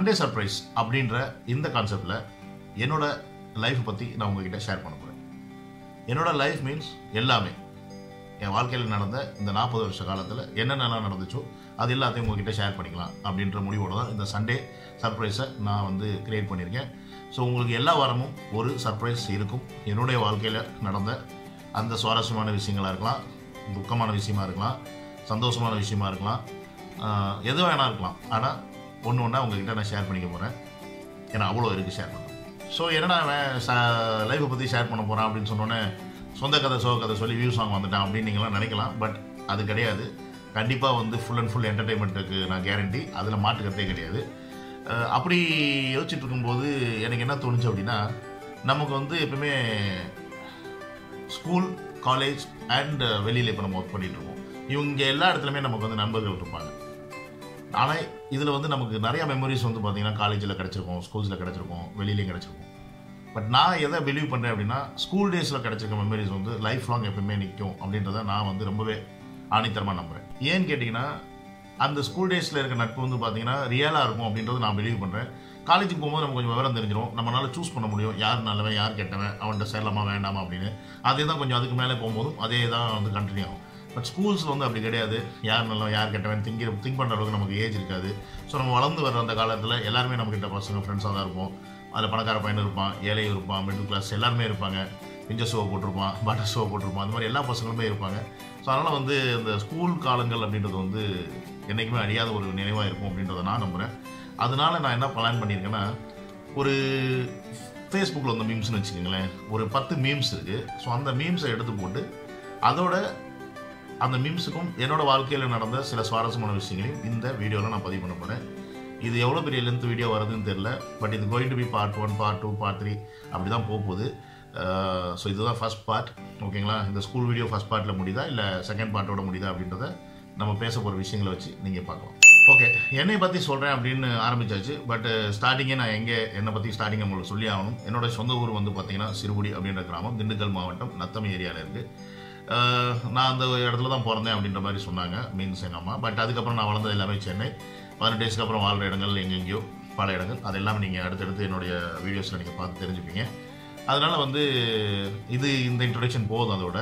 Sunday surprise அப்படின்ற இந்த கான்செப்டில் என்னோட லைஃப் பற்றி நான் உங்ககிட்ட ஷேர் பண்ண போகிறேன் என்னோட லைஃப் மீன்ஸ் எல்லாமே. என் வாழ்க்கையில் நடந்த இந்த நாற்பது வருஷ காலத்தில் என்னென்னலாம் நடந்துச்சோ அது எல்லாத்தையும் உங்ககிட்ட ஷேர் பண்ணிக்கலாம் அப்படின்ற முடிவோடு தான் இந்த சண்டே சர்ப்ரைஸை நான் வந்து க்ரியேட் பண்ணியிருக்கேன். ஸோ உங்களுக்கு எல்லா வாரமும் ஒரு சர்ப்ரைஸ் இருக்கும். என்னுடைய வாழ்க்கையில் நடந்த அந்த சுவாரஸ்யமான விஷயங்களாக இருக்கலாம் துக்கமான விஷயமா இருக்கலாம் சந்தோஷமான விஷயமா இருக்கலாம் எது வேணா இருக்கலாம். ஆனால் ஒன்று ஒன்றா உங்ககிட்ட நான் ஷேர் பண்ணிக்க போகிறேன் ஏன்னா அவ்வளோ இருக்குது ஷேர் பண்ண ஸோ என்னடா அவன் லைஃப்பை பற்றி ஷேர் பண்ண போகிறான் அப்படின்னு சொன்னோன்னே சொந்த கதை சோக கதை சொல்லி வியூ சாங் வந்துட்டான் அப்படின்னு நீங்களாம் நினைக்கலாம். பட் அது கிடையாது. கண்டிப்பாக வந்து ஃபுல் அண்ட் ஃபுல் என்டர்டைன்மெண்ட்டுக்கு நான் கேரண்டி அதில் மாட்டுக்கிறதே கிடையாது. அப்படி யோசிச்சுட்டு இருக்கும்போது எனக்கு என்ன தோணுச்சு அப்படின்னா நமக்கு வந்து எப்பவுமே ஸ்கூல் காலேஜ் அண்ட் வெளியில் இப்போ நம்ம ஒர்க் பண்ணிகிட்ருக்கோம் இருக்கோம். இவங்க எல்லா இடத்துலையுமே நமக்கு வந்து நண்பர்கள் இருப்பாங்க. ஆனால் இதில் வந்து நமக்கு நிறையா மெமரிஸ் வந்து பார்த்தீங்கன்னா காலேஜில் கிடச்சிருக்கோம் ஸ்கூல்ஸில் கிடச்சிருக்கோம் வெளியிலையும் கிடச்சிருக்கோம். பட் நான் எதை பிலீவ் பண்ணுறேன் அப்படின்னா ஸ்கூல் டேஸில் கிடச்சிருக்க மெமரிஸ் வந்து லைஃப் லாங் எப்பவுமே நிற்கும் அப்படின்றத நான் வந்து ரொம்பவே ஆணித்தரமாக நம்புகிறேன் ஏன்னு கேட்டிங்கன்னா அந்த ஸ்கூல் டேஸில் இருக்க நட்பு வந்து பார்த்தீங்கன்னா ரியலாக இருக்கும் அப்படின்றத நான் பிலீவ் பண்ணுறேன் காலேஜுக்கு போகும்போது நமக்கு கொஞ்சம் விவரம் தெரிஞ்சிடும் நம்மளால் சூஸ் பண்ண முடியும். யார் நல்லவன் யார் கெட்டவன் அவன்கிட்ட சேரலாமா வேண்டாமா அப்படின்னு. அதே தான் கொஞ்சம் அதுக்கு மேலே போகும்போதும் அதே தான் வந்து கண்டினியூ ஆகும். பட் ஸ்கூல்ஸில் வந்து அப்படி கிடையாது. யார் நல்லா யார் கெட்டவன் திங்கிற திங்க் பண்ணுற அளவுக்கு நமக்கு ஏஜ் இருக்காது. ஸோ நம்ம வளர்ந்து வர அந்த காலத்தில் எல்லாருமே நம்மக்கிட்ட பசங்க ஃப்ரெண்ட்ஸாக தான் இருப்போம். அதில் பணக்கார பையன் இருப்பான் ஏழை இருப்பான் மிடில் கிளாஸ் எல்லாருமே இருப்பாங்க. பிஞ்ச ஷோ போட்டிருப்பான் பட்டர் ஷோ போட்டிருப்பான். அந்த மாதிரி எல்லா பசங்களுமே இருப்பாங்க. ஸோ அதனால் வந்து இந்த ஸ்கூல் காலங்கள் அப்படின்றது வந்து என்றைக்குமே அழியாத ஒரு நினைவாக இருக்கும் அப்படின்றத நான் நம்புகிறேன் அதனால நான் என்ன பிளான் பண்ணியிருக்கேன்னா ஒரு ஃபேஸ்புக்கில் வந்து மீம்ஸ்னு வச்சுக்கோங்களேன். ஒரு பத்து மீம்ஸ் இருக்குது ஸோ அந்த மீம்ஸை எடுத்து போட்டு அதோட அந்த மீம்ஸுக்கும் என்னோடய வாழ்க்கையில் நடந்த சில சுவாரஸ்யமான விஷயங்களையும் இந்த வீடியோவில் நான் பதிவு பண்ண போகிறேன் இது எவ்வளோ பெரிய லென்த் வீடியோ வருதுன்னு தெரில பட் இது going to be part one part two part three அப்படி தான் போகுது. ஸோ இதுதான் ஃபர்ஸ்ட் பார்ட் ஓகேங்களா இந்த ஸ்கூல் வீடியோ ஃபர்ஸ்ட் பார்ட்டில் முடியுதா? இல்லை செகண்ட் பார்ட்டோட முடியுதா அப்படின்றத நம்ம பேச போகிற விஷயங்களை வச்சு நீங்கள் பார்க்கலாம். ஓகே என்னை பற்றி சொல்கிறேன் அப்படின்னு ஆரம்பிச்சாச்சு. பட் ஸ்டார்டிங்கே நான் எங்கே என்னை பற்றி ஸ்டார்டிங் உங்களுக்கு சொல்லி ஆகணும். என்னோட சொந்த ஊர் வந்து பார்த்தீங்கன்னா சிறுகுடி அப்படின்ற கிராமம் திண்டுக்கல் மாவட்டம் நத்தம் ஏரியாவில் இருக்குது நான் அந்த இடத்துல தான் பிறந்தேன் அப்படின்ற மாதிரி சொன்னாங்க மீன்ஸ் எங்கள் அம்மா. பட் அதுக்கப்புறம் நான் வளர்ந்தது எல்லாமே சென்னை. பதினெட்டு வயசுக்கு அப்புறம் வாழ்கிற இடங்கள் எங்கெங்கேயோ பல இடங்கள். அதெல்லாம் நீங்கள் அடுத்தடுத்து என்னுடைய வீடியோஸில் நீங்கள் பார்த்து தெரிஞ்சுப்பீங்க. அதனால் வந்து இது இந்த இன்ட்ரடக்ஷன் போதும் அதோட.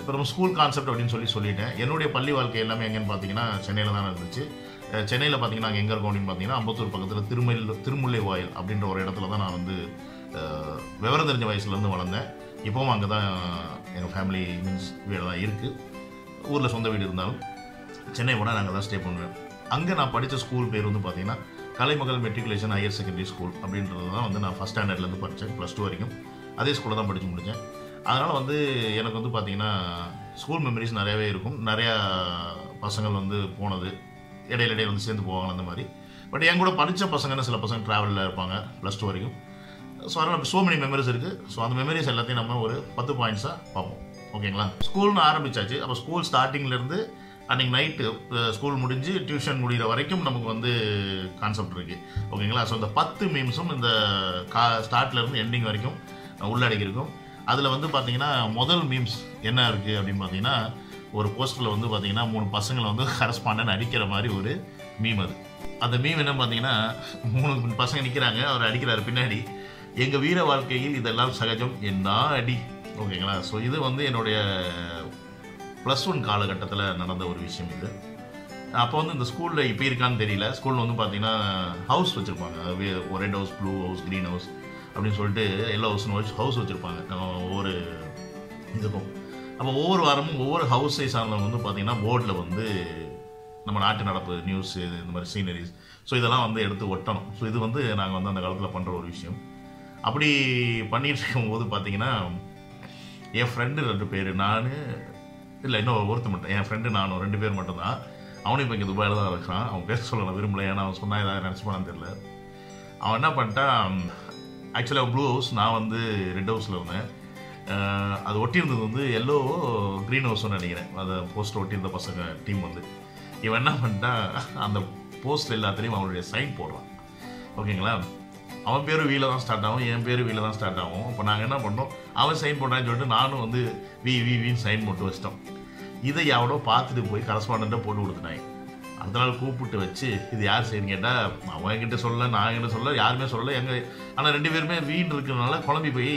இப்போ நம்ம ஸ்கூல் கான்செப்ட் அப்படின்னு சொல்லி சொல்லிட்டேன். என்னுடைய பள்ளி வாழ்க்கை எல்லாமே எங்கேன்னு பார்த்தீங்கன்னா சென்னையில் தான் இருந்துச்சு. சென்னையில் பார்த்தீங்கன்னா நாங்கள் எங்கே இருக்கோம் அப்படின்னு பார்த்தீங்கன்னா அம்பத்தூர் பக்கத்தில் திருமல் திருமுல்லை வாயில் அப்படின்ற ஒரு இடத்துல தான் நான் வந்து விவரம் தெரிஞ்ச வயசுலேருந்து வளர்ந்தேன். இப்போவும் அங்கே தான் எங்கள் ஃபேமிலி மீன்ஸ் தான் இருக்குது ஊரில் சொந்த வீடு இருந்தாலும் சென்னை போனால் நாங்கள் தான் ஸ்டே பண்ணுவேன். அங்கே நான் படித்த ஸ்கூல் பேர் வந்து பார்த்தீங்கன்னா Kalaimagal matriculation higher secondary school அப்படின்றது தான் வந்து நான் ஃபஸ்ட் ஸ்டாண்டர்ட்லேருந்து படித்தேன் ப்ளஸ் டூ வரைக்கும். அதே ஸ்கூலில் தான் படித்து முடித்தேன் அதனால் வந்து எனக்கு வந்து பார்த்தீங்கன்னா ஸ்கூல் மெமரிஸ் நிறையாவே இருக்கும். நிறையா பசங்கள் வந்து போனது. இடையில இடையில வந்து சேர்ந்து போவாங்க அந்த மாதிரி. பட் என் கூட படித்த பசங்கன்னு சில பசங்க ட்ராவலில் இருப்பாங்க ப்ளஸ் டூ வரைக்கும். ஸோ அதனால் நம்ம ஸோ மெனி மெமரிஸ் இருக்குது ஸோ அந்த மெமரிஸ் எல்லாத்தையும் நம்ம ஒரு பத்து பாயிண்ட்ஸாக பார்ப்போம். ஓகேங்களா ஸ்கூல்னு ஆரம்பிச்சாச்சு. அப்போ ஸ்கூல் ஸ்டார்டிங்லேருந்து அன்றைக்கி நைட்டு ஸ்கூல் முடிஞ்சு டியூஷன் முடிகிற வரைக்கும் நமக்கு வந்து கான்செப்ட் இருக்குது ஓகேங்களா ஸோ இந்த பத்து மீம்ஸும் இந்த கா ஸ்டார்ட்லேருந்து எண்டிங் வரைக்கும் உள்ளடக்கியிருக்கும் அதில் வந்து பார்த்தீங்கன்னா முதல் மீம்ஸ் என்ன இருக்குது அப்படின்னு பார்த்தீங்கன்னா ஒரு போஸ்டரில் வந்து பார்த்தீங்கன்னா மூணு பசங்களை வந்து கரஸ்பாண்டன் அடிக்கிற மாதிரி ஒரு மீம் அது. அந்த மீம் என்ன பார்த்தீங்கன்னா மூணு பசங்க நிற்கிறாங்க அவர் அடிக்கிறாரு பின்னாடி. எங்கள் வீர வாழ்க்கையில் இதெல்லாம் சகஜம். என்ன அடி. ஓகேங்களா? ஸோ இது வந்து என்னுடைய ப்ளஸ் ஒன் காலகட்டத்தில் நடந்த ஒரு விஷயம் இது. அப்போ வந்து இந்த ஸ்கூலில் இப்போ இருக்கான்னு தெரியல. ஸ்கூலில் வந்து பார்த்தீங்கன்னா ஹவுஸ் வச்சுருப்பாங்க. Red house blue house green house அப்படின்னு சொல்லிட்டு எல்லோ ஹவுஸ்னு வச்சு ஹவுஸ் வச்சுருப்பாங்க. ஒவ்வொரு இதுக்கும். அப்போ ஒவ்வொரு வாரமும் ஒவ்வொரு ஹவுஸை சார்ந்தவங்க வந்து பார்த்தீங்கன்னா போர்டில் வந்து நம்ம நாட்டு நடப்பு நியூஸ் இந்த மாதிரி சீனரிஸ் ஸோ இதெல்லாம் வந்து எடுத்து ஒட்டணும். ஸோ இது வந்து நாங்கள் வந்து அந்த காலத்தில் பண்ணுற ஒரு விஷயம். அப்படி பண்ணிட்டு இருக்கும்போது பார்த்தீங்கன்னா என் ஃப்ரெண்டு ரெண்டு பேர் நான் இல்லை இன்னும் ஒருத்தர் மட்டும் என் ஃப்ரெண்டு நானும் ரெண்டு பேர் மட்டும்தான். அவனும் இப்போ இங்கே துபாயில் தான் இருக்கிறான். அவன் பேச சொல்ல விரும்பல ஏன்னா அவன் சொன்னால் ஏதாவது நினச்சிப்பானு தெரியல. அவன் என்ன பண்ணிட்டான் ஆக்சுவலாக ப்ளூ ஹவுஸ் நான் வந்து ரெட் ஹவுஸில் இருந்தேன். அது ஒட்டியிருந்தது வந்து எல்லோ க்ரீன் ஹவுஸ்னு நினைக்கிறேன். அதை போஸ்ட் ஒட்டியிருந்த பசங்க டீம் வந்து. இவன் என்ன பண்ணிட்டான் அந்த போஸ்ட் எல்லாத்துலேயும் அவனுடைய சைன் போடுறான். ஓகேங்களா அவன் பேரும் வீல தான் ஸ்டார்ட் ஆகும் என் பேரும் வீல தான் ஸ்டார்ட் ஆகும். இப்போ நாங்கள் என்ன பண்ணோம்? அவன் சைன் போட்டான்னு சொல்லிட்டு நானும் வந்து வி வி வின்னு சைன் போட்டு வச்சிட்டோம். இதை எவனோ பார்த்துட்டு போய் கரஸ்பாண்டண்ட்டை போட்டு கொடுத்துனாங்க அடுத்த நாள் கூப்பிட்டு வச்சு இது யார் செய்யணும் கேட்டால் அவன் என்கிட்ட சொல்ல நான் என்கிட்ட சொல்ல யாருமே சொல்லலை எங்கள் ஆனால் ரெண்டு பேருமே வீடு இருக்கிறதுனால குழம்பி போய்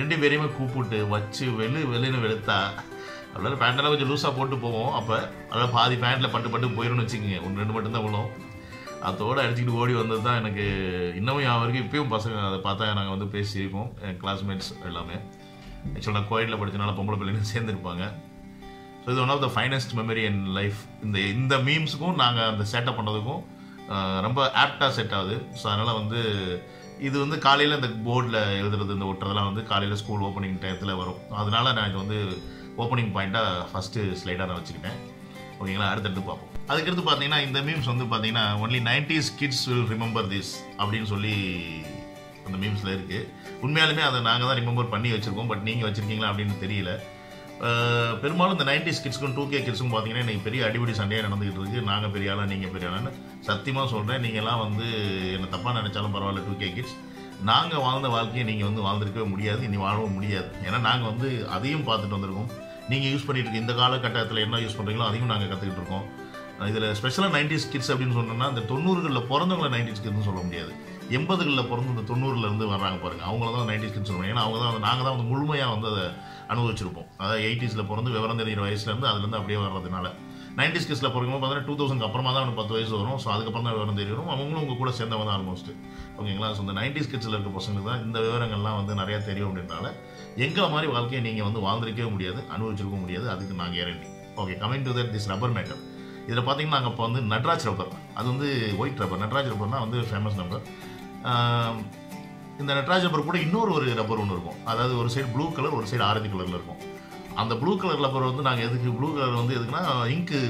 ரெண்டு பேரையுமே கூப்பிட்டு வச்சு வெளு வெளுன்னு வெளுத்தா. அதனால பேண்டெல்லாம் கொஞ்சம் லூஸாக போட்டு போவோம். அப்போ அதில் பாதி பேண்ட்டில் பட்டு பட்டு போயிடும்னு வச்சுக்கோங்க. ஒன்று ரெண்டு மட்டும்தான் விழும். அதோடு அடிச்சுக்கிட்டு ஓடி வந்தது தான் எனக்கு இன்னமும் ஞாபகம் இருக்கு. இப்பயும் பசங்க அதை பார்த்தா நாங்கள் வந்து பேசியிருக்கோம் என் கிளாஸ்மேட்ஸ் எல்லாமே. ஆக்சுவலாக நான் கோயிலில் படித்தனால பொம்பளை பிள்ளைங்க சேர்ந்துருப்பாங்க. ஸோ இது one of the finest memory in life இந்த இந்த மீம்ஸுக்கும் நாங்கள் அந்த சேட்டப் பண்ணதுக்கும் ரொம்ப ஆப்டாக செட் ஆகுது. ஸோ அதனால் வந்து இது வந்து காலையில் இந்த போர்டில் எழுதுறது இந்த ஒட்டுறதெல்லாம் வந்து காலையில் ஸ்கூல் ஓப்பனிங் டயத்தில் வரும். அதனால நான் இது வந்து ஓப்பனிங் பாயிண்ட்டாக ஃபஸ்ட்டு ஸ்லைடாக நான் வச்சுக்கிட்டேன். ஓகேங்களா அடுத்தடுத்து பார்ப்போம். அதுக்கடுத்து பார்த்தீங்கன்னா இந்த மீம்ஸ் வந்து பார்த்தீங்கன்னா only nineties kids will remember this அப்படின்னு சொல்லி அந்த மீம்ஸில் இருக்குது உண்மையாலுமே அதை நாங்கள் தான் ரிமெம்பர் பண்ணி வச்சுருக்கோம். பட் நீங்கள் வச்சுருக்கீங்களா அப்படின்னு தெரியல. பெரும்பாலும் இந்த நைன்டிஸ் கிட்ஸ்க்கும் டூ கே கிட்ஸுக்கும் பார்த்தீங்கன்னா இன்றைக்கி பெரிய அடிபடி சண்டையாக நடந்துகிட்டு இருக்குது நாங்கள் பெரிய ஆளாக நீங்கள் பெரிய ஆளான்னு சத்தியமாக சொல்கிறேன் நீங்கள்லாம் வந்து என்ன தப்பாக நினச்சாலும் பரவாயில்ல டூ கே கிட்ஸ் நாங்கள் வாழ்ந்த வாழ்க்கையை நீங்கள் வந்து வாழ்ந்திருக்கவே முடியாது. இனி வாழவும் முடியாது. ஏன்னா நாங்கள் வந்து அதையும் பார்த்துட்டு வந்திருக்கோம். நீங்கள் யூஸ் பண்ணிட்டு இருக்க இந்த காலகட்டத்தில் என்ன யூஸ் பண்ணுறீங்களோ அதையும் நாங்கள் கற்றுக்கிட்டு இருக்கோம். இதில் ஸ்பெஷலாக நைன்டிஸ் கிட்ஸ் அப்படின்னு சொன்னோம்னா இந்த தொண்ணூறுகளில் பிறந்தவங்களை நைன்டிஸ் கிட்ஸ்னு சொல்ல முடியாது. எண்பதுகளில் பிறந்து இந்த தொண்ணூறுல இருந்து வர்றாங்க பாருங்க. அவங்கள தான் நைன்டிஸ் கிட்ஸ் சொல்லுவாங்க. ஏன்னா அவங்க தான் வந்து நாங்கள் தான் வந்து முழுமையாக வந்து அதை அனுபவிச்சிருப்போம். அதாவது எயிட்டிஸில் பிறந்து விவரம் தெரிகிற வயசுலேருந்து அதுலேருந்து அப்படியே வர்றதுனால. நைன்டிஸ் கிட்ஸில் பிறக்கும்போது பார்த்தீங்கன்னா டூ தௌசண்ட் அப்புறமா தான் அவனுக்கு பத்து வயசு வரும். ஸோ அதுக்கப்புறம் தான் விவரம் தெரியும். அவங்களும் உங்கள் கூட சேர்ந்தவங்க தான் ஆல்மோஸ்ட் ஓகேங்களா? ஸோ இந்த நைன்டிஸ் கிட்ஸில் இருக்க பசங்களுக்கு தான் இந்த விவரங்கள்லாம் வந்து நிறையா தெரியும் அப்படின்றனால எங்களை மாதிரி வாழ்க்கையை நீங்கள் வந்து வாழ்ந்திருக்கவே முடியாது அனுபவிச்சிருக்க முடியாது. அதுக்கு நான் guarantee okay coming to that this rubber matter இதில் பார்த்தீங்கன்னா நாங்கள் இப்போ வந்து நட்ராஜ் ரப்பர் அது வந்து ஒயிட் ரப்பர் நட்ராஜ் ரப்பர்னால் வந்து ஃபேமஸ் ரப்பர் இந்த நட்ராஜ் ரப்பர் கூட இன்னொரு ஒரு ரப்பர் ஒன்று இருக்கும். அதாவது ஒரு சைடு ப்ளூ கலர் ஒரு சைடு ஆரஞ்சு கலரில் இருக்கும். அந்த ப்ளூ கலர் ரப்பர் வந்து நாங்கள் எதுக்கு ப்ளூ கலர் வந்து எதுக்குன்னா இங்கு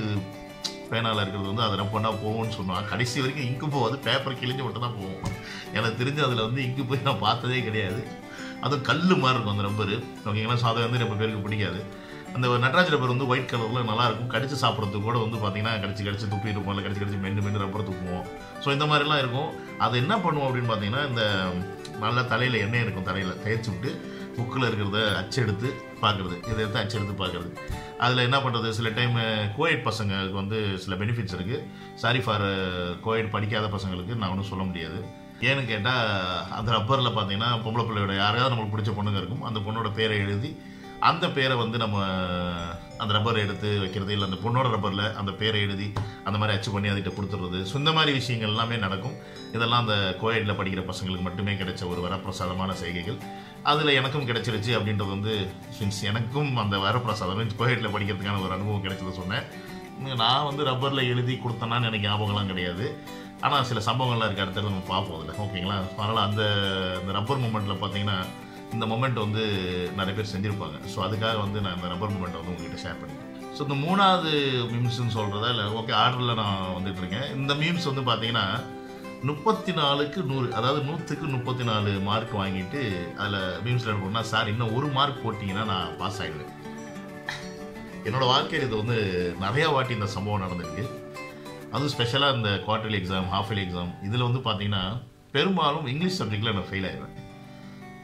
பேனாவில் இருக்கிறது வந்து அதை ரப் பண்ணால் போகும்னு சொன்னோம். கடைசி வரைக்கும் இங்கு போகாது பேப்பர் கிழிஞ்சு மட்டும் தான் போகும். எனக்கு தெரிஞ்சு அதில் வந்து இங்கு போய் நான் பார்த்ததே கிடையாது. அதுவும் கல் மாதிரி இருக்கும் அந்த ரப்பரு ஓகேங்களா? ஸோ அதை வந்து நம்ம பேருக்கு பிடிக்காது. அந்த நட்ராஜ் ரப்பர் வந்து ஒயிட் கலரில் நல்லா இருக்கும் கடிச்சு சாப்பிட்றதுக்கு கூட வந்து பார்த்தீங்கன்னா கடிச்சு கடிச்சு துப்பி இருப்போம். இல்லை கடிச்சு கடிச்சு மென்று மென்று ரப்பர் துப்புவோம். ஸோ இந்த மாதிரிலாம் இருக்கும். அதை என்ன பண்ணுவோம் அப்படின்னு பார்த்தீங்கன்னா இந்த நல்லா தலையில் எண்ணெய் இருக்கும் தலையில். தேய்ச்சி விட்டு புக்கில் இருக்கிறத அச்செடுத்து பார்க்குறது. இதை எடுத்து அச்செடுத்து பார்க்குறது. அதில் என்ன பண்ணுறது சில டைம் கோயட் பசங்களுக்கு வந்து சில பெனிஃபிட்ஸ் இருக்குது சாரி ஃபார் கோயட் படிக்காத பசங்களுக்கு நான் ஒன்றும் சொல்ல முடியாது. ஏன்னு கேட்டால் அந்த ரப்பரில் பார்த்தீங்கன்னா பொம்பளை பிள்ளையோட யாரையாவது நம்மளுக்கு பிடிச்ச பொண்ணுங்க இருக்கும். அந்த பொண்ணோட பேரை எழுதி அந்த பேரை வந்து நம்ம அந்த ரப்பர் எடுத்து வைக்கிறது இல்லை அந்த பொண்ணோட ரப்பரில் அந்த பேரை எழுதி அந்த மாதிரி அச்சு பண்ணி அதுகிட்ட கொடுத்துட்றது ஸோ இந்த மாதிரி விஷயங்கள் எல்லாமே நடக்கும். இதெல்லாம் அந்த கோயடில் படிக்கிற பசங்களுக்கு மட்டுமே கிடைச்ச ஒரு வரப்பிரசாதமான செய்கைகள். அதில் எனக்கும் கிடைச்சிருச்சு அப்படின்றது வந்து சின்ஸ் எனக்கும் அந்த வரப்பிரசாதம் கோயடில் படிக்கிறதுக்கான ஒரு அனுபவம் கிடைச்சதை சொன்னேன். நான் வந்து ரப்பரில் எழுதி கொடுத்தேனான்னு எனக்கு ஞாபகம்லாம் கிடையாது. ஆனால் சில சம்பவங்கள்லாம் இருக்க. இடத்துல நம்ம பார்ப்போம் அதில். ஓகேங்களா? அதனால் அந்த இந்த ரப்பர் மூமெண்ட்டில் பார்த்தீங்கன்னா இந்த மொமெண்ட் வந்து நிறைய பேர் செஞ்சுருப்பாங்க. ஸோ அதுக்காக வந்து நான் இந்த ரப்பர் மூமெண்ட்டை வந்து உங்ககிட்ட ஷேர் பண்ணிக்கிறேன் ஸோ இந்த மூணாவது மீம்ஸ்னு சொல்கிறதா இல்லை ஓகே ஆர்டரில் நான் வந்துட்டு இருக்கேன். இந்த மீம்ஸ் வந்து பார்த்தீங்கன்னா முப்பத்தி நாலுக்கு நூறு அதாவது நூற்றுக்கு முப்பத்தி நாலு மார்க் வாங்கிட்டு அதில் மீம்ஸில் என்ன சார் இன்னும் ஒரு மார்க் போட்டிங்கன்னா நான் பாஸ் ஆகிடுவேன் என்னோட வாழ்க்கையில் இது வந்து நிறையா வாட்டி இந்த சம்பவம் நடந்திருக்கு. அதுவும் ஸ்பெஷலாக இந்த quarterly exam half yearly exam இதில் வந்து பார்த்தீங்கன்னா பெரும்பாலும் இங்கிலீஷ் சப்ஜெக்டில் நான் ஃபெயில் ஆயிடுவேன்.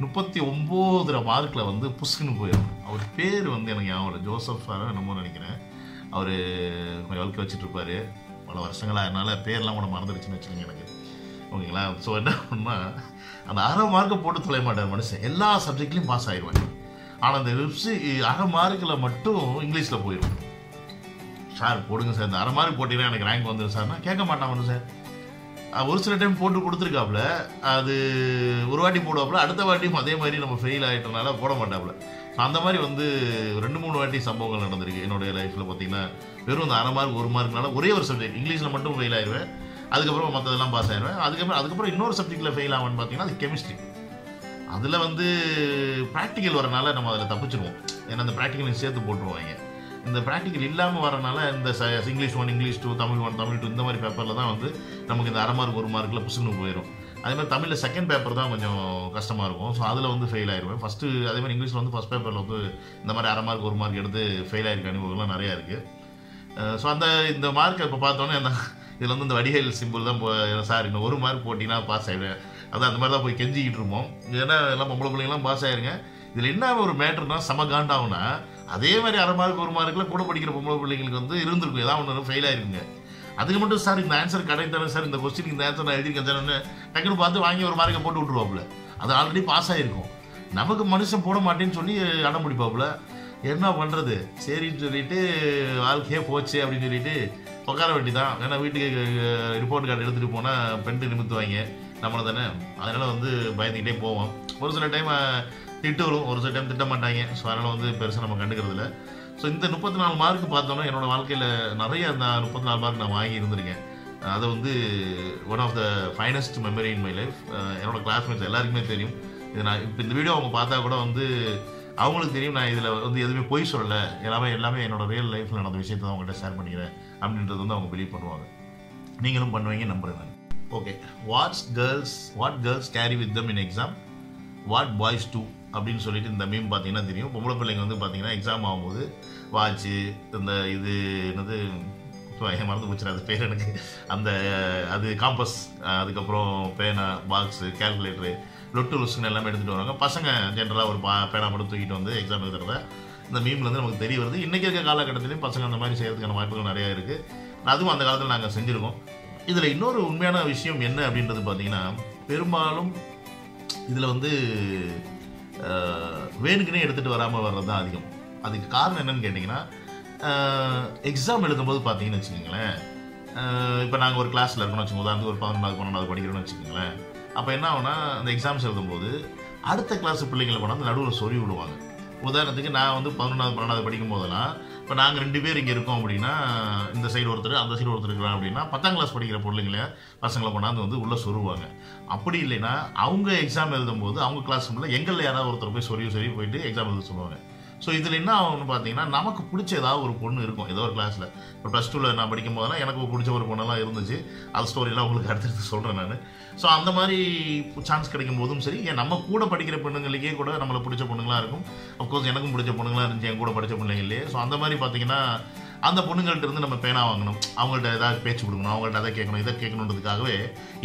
முப்பத்தி ஒம்போதரை மார்க்கில் வந்து புஷ்குன்னு போயிடும் அவர் பேர் வந்து எனக்கு ஞாபகம் ஜோசப் சாரோ என்னமோ நினைக்கிறேன். அவர் கொஞ்சம் வளர்க்க வச்சுட்ருப்பார். பல வருஷங்களாக அதனால பேர்லாம் கூட மறந்துடுச்சுன்னு வச்சுருங்க எனக்கு. ஓகேங்களா? ஸோ என்ன பண்ணால் அந்த அரை மார்க்கை போட்டு தொலைய மாட்டார் மனுஷன். எல்லா சப்ஜெக்ட்லையும் பாஸ் ஆயிடுவேன் ஆனால் அந்த ரிப்ஸு அரை மார்க்கில் மட்டும் இங்கிலீஷில் போயிடும் சார் போடுங்க சார். இந்த அரை மார்க் போட்டிங்கன்னா எனக்கு ரேங்க் வந்துடும் சார். நான் கேட்க மாட்டான் மனுஷன். சார் ஒரு சில டைம் போட்டு கொடுத்துருக்காப்புல. அது ஒரு வாட்டி போடுவாப்புல அடுத்த வாட்டியும் அதே மாதிரி நம்ம ஃபெயில் ஆகிட்டனால போட மாட்டாப்புல. அந்த மாதிரி வந்து ரெண்டு மூணு வாட்டி சம்பவங்கள் நடந்திருக்கு என்னுடைய லைஃப்பில் பார்த்தீங்கன்னா வெறும் அந்த அரை மார்க் ஒரு மார்க்னால ஒரே ஒரு சப்ஜெக்ட் இங்கிலீஷில் மட்டும் ஃபெயில் ஆயிடுவேன் அதுக்கப்புறம் மற்றதெல்லாம் பாஸ் ஆயிடுவேன் அதுக்கப்புறம் அதுக்கப்புறம் இன்னொரு சப்ஜெக்ட்டில் ஃபெயில் ஆகும்னு பார்த்தீங்கன்னா அது கெமிஸ்ட்ரி அதில் வந்து ப்ராக்டிக்கல் வரனால நம்ம அதில் தப்பிச்சிருவோம். ஏன்னா அந்த ப்ராக்டிக்கலையும் சேர்த்து போட்டுருவாங்க. இந்த ப்ராக்டிக்கல் இல்லாமல் வரனால இந்த ச English one English two Tamil one Tamil two இந்த மாதிரி பேப்பரில் தான் வந்து நமக்கு இந்த அரை மார்க் ஒரு மார்க்கில் புசுன்னு போயிடும் அதே மாதிரி தமிழில் செகண்ட் பேப்பர் தான் கொஞ்சம் கஷ்டமாக இருக்கும். ஸோ அதில் வந்து ஃபெயில் ஆயிடுவேன் ஃபஸ்ட்டு அதே மாதிரி இங்கிலீஷில் வந்து ஃபஸ்ட் பேப்பரில் வந்து இந்த மாதிரி அரை மார்க் ஒரு மார்க் எடுத்து ஃபெயில் ஆயிருக்க அனுபவங்கள்லாம் நிறையா இருக்குது ஸோ அந்த இந்த மார்க்கை இப்போ பார்த்தோன்னே அந்த இதில் வந்து இந்த வடிகல் சிம்பிள் தான் சார் இன்னும் ஒரு மார்க் போட்டிங்கன்னா பாஸ் ஆகிடுவேன் அதான் அந்த மாதிரி தான் போய் கெஞ்சிக்கிட்டு இருப்போம். ஏன்னா எல்லாம் பொம்பளை பிள்ளைங்களாம் பாஸ் ஆயிருங்க. இதில் என்ன ஒரு மேட்ருனா செம காண்டாகும்னா அதே மாதிரி அரை மார்க் ஒரு மார்க்கில் கூட படிக்கிற பொம்பளை பிள்ளைங்களுக்கு வந்து இருந்திருக்கும். ஏதாவது ஒன்று ஃபெயில் ஆயிருக்குங்க. அதுக்கு மட்டும் சார் இந்த ஆன்சர் கரெக்ட் தானே சார்? இந்த கொஸ்டின் இந்த ஆன்சர் நான் எழுதியிருக்கேன் சார் டக்குனு பார்த்து வாங்கி ஒரு மார்க்கை போட்டு விட்ருவாப்புல அது ஆல்ரெடி பாஸ் ஆகிருக்கும் நமக்கு மனுஷன் போட மாட்டேன்னு சொல்லி அடம் பிடிப்பாப்புல. என்ன பண்ணுறது சரின்னு சொல்லிட்டு வாழ்க்கையே போச்சு அப்படின்னு சொல்லிட்டு உட்கார வேண்டிதான் ஏன்னா வீட்டுக்கு ரிப்போர்ட் கார்டு எடுத்துகிட்டு போனால் பெண்டு நிமித்துவாங்க. நம்மளை தானே. அதனால் வந்து பயந்துக்கிட்டே போவோம். ஒரு சில டைம் திட்டு வரும் ஒரு சில டைம் திட்ட மாட்டாங்க ஸோ அதனால் வந்து பெருசாக நம்ம கண்டுக்கிறது இல்லை ஸோ இந்த முப்பத்தி நாலு மார்க் பார்த்தோன்னா என்னோடய வாழ்க்கையில் நிறைய அந்த முப்பத்தி நாலு மார்க் நான் வாங்கி இருந்திருக்கேன். அது வந்து one of the finest memory in my life என்னோடய கிளாஸ்மேட்ஸ் எல்லாருக்குமே தெரியும். இது நான் இப்போ இந்த வீடியோ அவங்க பார்த்தா கூட வந்து அவங்களுக்கு தெரியும். நான் இதில் வந்து எதுவுமே பொய் சொல்லலை. எல்லாமே எல்லாமே என்னோடய ரியல் லைஃப்பில் நடந்த விஷயத்தை தான் அவங்கள்ட்ட ஷேர் பண்ணிக்கிறேன். அப்படின்றது வந்து அவங்க பிலீவ் பண்ணுவாங்க. நீங்களும் பண்ணுவீங்க நம்புறேன் okay what's girls what girls carry with them in exam what boys do அப்படின்னு சொல்லிட்டு இந்த மீம் பார்த்தீங்கன்னா தெரியும். பொம்பளை பிள்ளைங்க வந்து பார்த்தீங்கன்னா எக்ஸாம் ஆகும்போது வாட்ச்சு இந்த இது என்னது இப்போ என் மறந்து போச்சு அது பேர் எனக்கு. அந்த அது காம்பஸ் அதுக்கப்புறம் பேனா பாக்ஸு கேல்குலேட்டரு லொட்டு லுஸ்ன்னு எல்லாமே எடுத்துகிட்டு வராங்க பசங்க ஜென்ரலாக ஒரு பா பேனா மட்டும் தூக்கிட்டு வந்து எக்ஸாம் எழுதுறத இந்த மீம்ல வந்து நமக்கு தெரிய வருது. இன்றைக்கி இருக்க காலகட்டத்திலையும் பசங்க அந்த மாதிரி செய்கிறதுக்கான வாய்ப்புகள் நிறையா இருக்குது அதுவும் அந்த காலத்தில் நாங்கள் செஞ்சுருக்கோம். இதில் இன்னொரு உண்மையான விஷயம் என்ன அப்படின்றது பார்த்தீங்கன்னா பெரும்பாலும் இதில் வந்து வேணுக்குன்னே எடுத்துகிட்டு வராமல் வர்றது தான் அதிகம். அதுக்கு காரணம் என்னன்னு கேட்டிங்கன்னா எக்ஸாம் எழுதும்போது பார்த்தீங்கன்னு வச்சுக்கோங்களேன் இப்போ நாங்கள் ஒரு கிளாஸில் இருக்கோம்னு வச்சுக்கோங்க உதாரணத்துக்கு ஒரு பதினொன்றாவது பன்னெண்டாவது படிக்கிறோம்னு வச்சுக்கோங்களேன். அப்போ என்ன ஆகுனா அந்த எக்ஸாம்ஸ் எழுதும்போது அடுத்த கிளாஸ் பிள்ளைங்களை கொண்டாந்து நடுவில் சொல்லி விடுவாங்க. உதாரணத்துக்கு நான் வந்து பதினொன்றாவது பன்னெண்டாவது படிக்கும் போதெல்லாம் இப்போ நாங்கள் ரெண்டு பேர் இங்கே இருக்கோம் அப்படின்னா இந்த சைடு ஒருத்தர் அந்த சைடு ஒருத்தர் இருக்கிறான் அப்படின்னா பத்தாம் கிளாஸ் படிக்கிற பொருளுங்கள பசங்களை கொண்டாந்து வந்து உள்ளே சொருவாங்க. அப்படி இல்லைன்னா அவங்க எக்ஸாம் எழுதும்போது அவங்க கிளாஸ் ரூமில் எங்களில் யாராவது ஒருத்தர் போய் சொல்லி சொல்லி போயிட்டு எக்ஸாம் எழுத சொல்லுவாங்க. ஸோ இதில் என்ன ஆகும்னு பார்த்தீங்கன்னா நமக்கு பிடிச்ச ஏதாவது ஒரு பொண்ணு இருக்கும். ஏதோ ஒரு கிளாஸில் இப்போ ப்ளஸ் டூவில் நான் படிக்கும் போதெல்லாம் எனக்கு பிடிச்ச ஒரு பொண்ணெல்லாம் இருந்துச்சு. அது ஸ்டோரிலாம் உங்களுக்கு அடுத்தடுத்து சொல்கிறேன் நான். ஸோ அந்த மாதிரி சான்ஸ் கிடைக்கும் போதும் சரி ஏன் நம்ம கூட படிக்கிற பொண்ணுங்களுக்கே கூட நம்மளை பிடிச்ச பொண்ணுங்களாக இருக்கும். அஃப்கோர்ஸ் எனக்கும் பிடிச்ச பொண்ணுங்களாக இருந்துச்சு என் கூட படித்த பிள்ளைங்களே ஸோ அந்த மாதிரி பார்த்தீங்கன்னா அந்த பொண்ணுங்கள்ட்ட இருந்து நம்ம பேனா வாங்கணும். அவங்கள்ட்ட ஏதாவது பேச்சு கொடுக்கணும் அவங்கள்ட்ட அதை கேட்கணும் இதை கேட்கணுன்றதுக்காகவே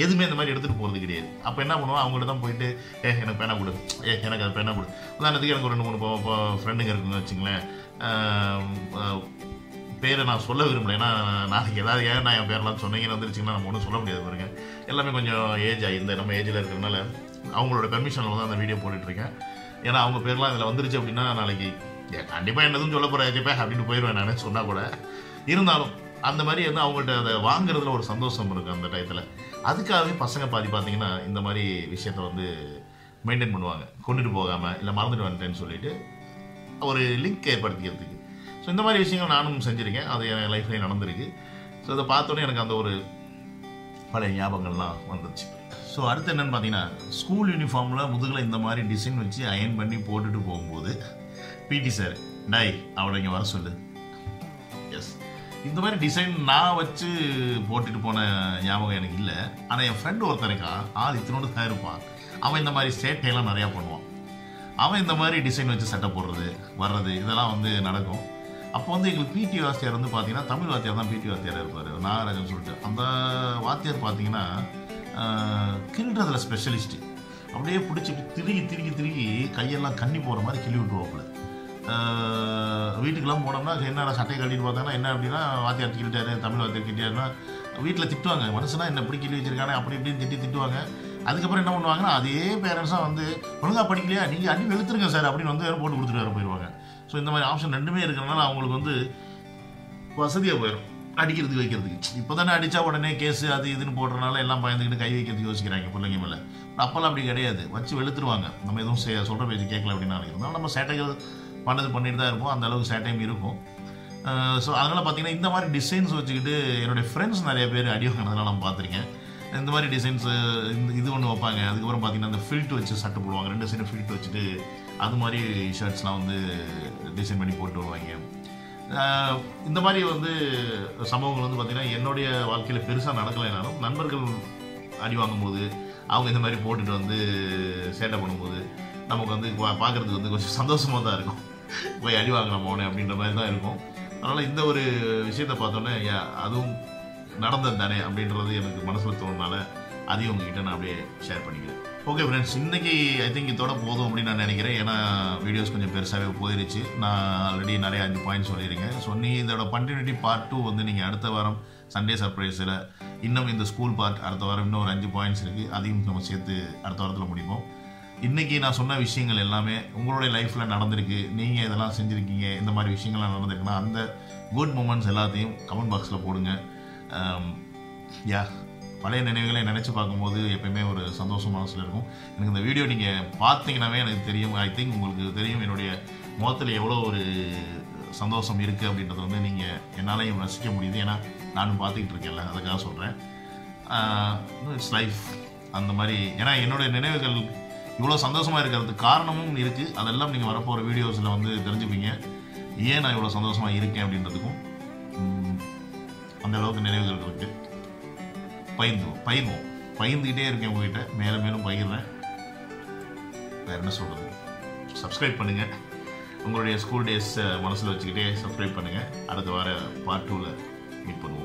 எதுவுமே இந்த மாதிரி எடுத்துகிட்டு போகிறது கிடையாது. அப்போ என்ன பண்ணுவோம்? அவங்கள்ட்ட தான் போயிட்டு ஏ எனக்கு பேனா கொடு. ஏ எனக்கு அது பேனா கொடு. உதாரணத்துக்கு எனக்கு ஒரு ரெண்டு மூணு ஃப்ரெண்டுங்க இருக்குன்னு வச்சுங்களேன். பேரை நான் சொல்ல விரும்பல. ஏன்னா நாளைக்கு ஏதாவது ஏன் நான் என் பேரெலாம் சொன்னீங்கன்னு வந்துருச்சுங்கன்னா நம்ம ஒன்றும் சொல்ல முடியாது பாருங்க. எல்லாமே கொஞ்சம் ஏஜ் ஆகி இந்த நம்ம ஏஜில் இருக்கிறதுனால அவங்களோட பெர்மிஷனில் தான் அந்த வீடியோ போட்டுட்ருக்கேன் ஏன்னா அவங்க பேர்லாம் இதில் வந்துருச்சு அப்படின்னா நாளைக்கு கண்டிப்பாக என்னதும் சொல்ல போகிறேன் ஏஜிப்பே அப்படின்னு போயிடுவேன் நான் சொன்னால் கூட. இருந்தாலும் அந்த மாதிரி வந்து அவங்கள்ட்ட அதை வாங்குறதுல ஒரு சந்தோஷம் இருக்குது அந்த டயத்தில் அதுக்காகவே பசங்க பாதி பார்த்தீங்கன்னா இந்த மாதிரி விஷயத்த வந்து மெயின்டைன் பண்ணுவாங்க. கொண்டுட்டு போகாமல் இல்லை மறந்துட்டு வந்துட்டேன்னு சொல்லிட்டு ஒரு லிங்க் ஏற்படுத்திக்கிறதுக்கு. ஸோ இந்த மாதிரி விஷயங்கள் நானும் செஞ்சுருக்கேன். அது என் லைஃப்லேயும் நடந்திருக்கு. ஸோ இதை பார்த்தோன்னே எனக்கு அந்த ஒரு பழைய ஞாபகங்கள்லாம் வந்துச்சு ஸோ அடுத்து என்னென்னு பார்த்தீங்கன்னா ஸ்கூல் யூனிஃபார்மில் முதுகில் இந்த மாதிரி டிசைன் வச்சு அயன் பண்ணி போட்டுட்டு போகும்போது பிடி சார் டாய் அவளை இங்கே வர சொல்லு. எஸ் இந்த மாதிரி டிசைன் நான் வச்சு போட்டுட்டு போன ஞாபகம் எனக்கு இல்லை. ஆனால் என் ஃப்ரெண்டு ஒருத்தர் இருக்கான் ஆள் இத்தினோடு தான் இருப்பான் அவன் இந்த மாதிரி சேட்டையெல்லாம் நிறையா பண்ணுவான். அவன் இந்த மாதிரி டிசைன் வச்சு சட்டை போடுறது வர்றது இதெல்லாம் வந்து நடக்கும். அப்போ வந்து எங்களுக்கு பிடி வாத்தியார் வந்து பார்த்தீங்கன்னா தமிழ் வாத்தியார் தான் பிடி வாத்தியார் இருப்பார். நாகராஜன் சொல்லிட்டு. அந்த வாத்தியார் பார்த்தீங்கன்னா கிள்றதுல ஸ்பெஷலிஸ்ட்டு அப்படியே பிடிச்சி திருகி திருகி திருகி கையெல்லாம் கண்ணி போகிற மாதிரி கிள்ளி விட்டுருவாப்புல. வீட்டுக்கெல்லாம் போனோம்னா என்ன சட்டையை கட்டிட்டு பார்த்தாங்கன்னா என்ன அப்படின்னா வாத்தியார் கிட்டாரு தமிழ் வாத்தி கிட்டாருன்னா வீட்டில் திட்டுவாங்க. மனுஷனா என்ன இப்படி கிள்ளி வச்சிருக்கானே அப்படி இப்படின்னு திட்டி திட்டுவாங்க. அதுக்கப்புறம் என்ன பண்ணுவாங்கன்னா அதே பேரண்ட்ஸாக வந்து ஒழுங்காக படிக்கலையா? நீங்கள் அடி வெளுத்துருங்க சார் அப்படின்னு வந்து போட்டு கொடுத்துட்டு வர போயிடுவாங்க ஸோ இந்த மாதிரி ஆப்ஷன் ரெண்டுமே இருக்கிறனால அவங்களுக்கு வந்து வசதியாக போயிடும் அடிக்கிறதுக்கு வைக்கிறதுக்கு. இப்போ தானே அடித்தா உடனே கேஸு அது இதுன்னு போடுறதுனால எல்லாம் பயந்துக்கிட்டு கை வைக்கிறதுக்கு யோசிக்கிறாங்க பிள்ளைங்க மேலே. அப்போல்லாம் அப்படி கிடையாது. வச்சு வெளுத்துருவாங்க. நம்ம எதுவும் சொல்கிற பேச்சு கேட்கல அப்படின்னா இருந்தாலும் நம்ம சேட்டைகள் பண்ணது பண்ணிட்டு தான் இருப்போம். அந்த அளவுக்கு சேட்டையும் இருக்கும். ஸோ அதனால் பார்த்தீங்கன்னா இந்த மாதிரி டிசைன்ஸ் வச்சுக்கிட்டு என்னுடைய ஃப்ரெண்ட்ஸ் நிறைய பேர் அடி வாங்கினதெல்லாம் நான் பார்த்துருக்கேன் இந்த மாதிரி டிசைன்ஸு இந்த இது ஒன்று வைப்பாங்க. அதுக்கப்புறம் பார்த்தீங்கன்னா அந்த ஃபில்ட் வச்சு சட்டை போடுவாங்க. ரெண்டு சைடு ஃபில்ட் வச்சுட்டு அது மாதிரி ஷர்ட்ஸ்லாம் வந்து டிசைன் பண்ணி போட்டு வருவாங்க. இந்த மாதிரி வந்து சம்பவங்கள் வந்து பார்த்திங்கன்னா என்னுடைய வாழ்க்கையில் பெருசாக நடக்கலைனாலும் நண்பர்கள் அடி வாங்கும்போது அவங்க இந்த மாதிரி போட்டுட்டு வந்து சேட்டை பண்ணும்போது நமக்கு வந்து பார்க்குறதுக்கு வந்து கொஞ்சம் சந்தோஷமாக தான் இருக்கும். போய் அடி வாங்கலாம் போனேன் அப்படின்ற மாதிரி தான் இருக்கும். அதனால் இந்த ஒரு விஷயத்தை பார்த்தோன்னே அதுவும் நடந்தது தானே அப்படின்றது எனக்கு மனசில் தோணுனால அதையும் உங்ககிட்ட நான் அப்படியே ஷேர் பண்ணிக்கிறேன். ஓகே ஃப்ரெண்ட்ஸ் இன்றைக்கி ஐ திங்க் இதோட போதும் அப்படின்னு நான் நினைக்கிறேன். ஏன்னா வீடியோஸ் கொஞ்சம் பெருசாகவே போயிருச்சு. நான் ஆல்ரெடி நிறைய அஞ்சு பாயிண்ட் சொல்லியிருக்கேன். ஸோ நீ இதோட கண்டினியூட்டி பார்ட் டூ வந்து நீங்கள் அடுத்த வாரம் சண்டே சர்ப்ரைஸில் இன்னும் இந்த ஸ்கூல் பார்ட் அடுத்த வாரம் இன்னும் ஒரு அஞ்சு பாயிண்ட்ஸ் இருக்குது அதையும் நம்ம சேர்த்து அடுத்த வாரத்தில் முடிப்போம். இன்றைக்கி நான் சொன்ன விஷயங்கள் எல்லாமே உங்களுடைய லைஃப்பில் நடந்திருக்கு. நீங்கள் இதெல்லாம் செஞ்சுருக்கீங்க. இந்த மாதிரி விஷயங்கள்லாம் நடந்திருக்குன்னா அந்த குட் மூமெண்ட்ஸ் எல்லாத்தையும் கமெண்ட் பாக்ஸில் போடுங்க. யா பழைய நினைவுகளை நினச்சி பார்க்கும்போது எப்பயுமே ஒரு சந்தோஷம் மனசில் இருக்கும். எனக்கு இந்த வீடியோ நீங்கள் பார்த்தீங்கன்னாவே எனக்கு தெரியும். ஐ திங்க் உங்களுக்கு தெரியும் என்னுடைய முகத்தில் எவ்வளோ ஒரு சந்தோஷம் இருக்குது அப்படின்றது வந்து நீங்கள் என்னாலையும் ரசிக்க முடியுது. ஏன்னா நானும் பார்த்துக்கிட்டு இருக்கேன்ல அதுக்காக சொல்கிறேன் இட்ஸ் லைஃப் அந்த மாதிரி ஏன்னா என்னுடைய நினைவுகள் இவ்வளோ சந்தோஷமாக இருக்கிறதுக்கு காரணமும் இருக்குது அதெல்லாம் நீங்கள் வரப்போகிற வீடியோஸில் வந்து தெரிஞ்சுப்பீங்க. ஏன் நான் இவ்வளோ சந்தோஷமாக இருக்கேன் அப்படின்றதுக்கும் அந்தளவுக்கு அந்த அளவுக்கு நினைவுகள் இருக்குது பயிர்ந்துவோம் பயிர்வோம் பயிர்ந்துக்கிட்டே இருக்கேன் உங்ககிட்ட. மேலும் மேலும் பயிர்றேன் வேறு என்ன சொல்கிறது சப்ஸ்கிரைப் பண்ணுங்கள் உங்களுடைய ஸ்கூல் டேஸ் மனசில் வச்சுக்கிட்டே சப்ஸ்கிரைப் பண்ணுங்கள் அடுத்த வார பார்ட் டூவில் மீட் பண்ணுவோம்.